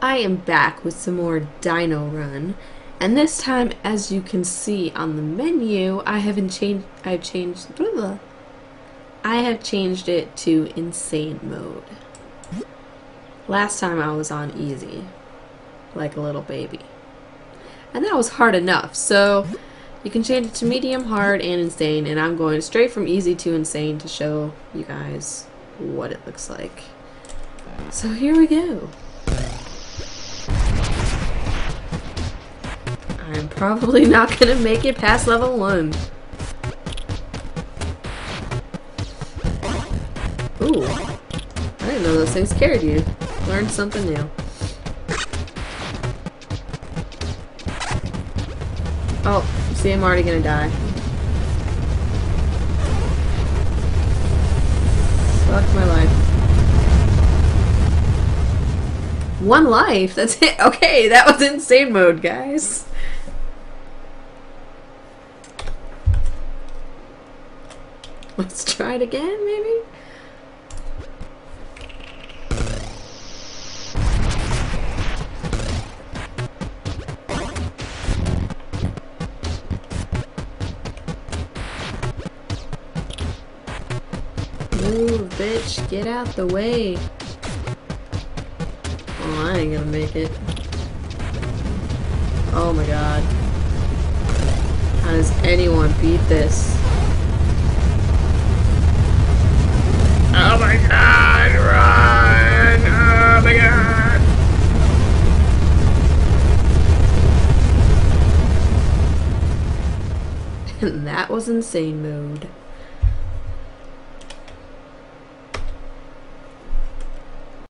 I am back with some more Dino Run, and this time, as you can see on the menu, I haven't changed. I've changed. Blah, blah. I have changed it to insane mode. Last time I was on easy, like a little baby, and that was hard enough. So you can change it to medium, hard, and insane, and I'm going straight from easy to insane to show you guys what it looks like. So here we go. I'm probably not gonna make it past level 1. Ooh. I didn't know those things scared you. Learned something new. Oh, see I'm already gonna die. My life. One life? That's it? Okay, that was insane mode, guys. Let's try it again, maybe? Bitch. Get out the way. Oh, I ain't gonna make it. Oh my god. How does anyone beat this? Oh my god, run! Oh my god! And that was insane mode.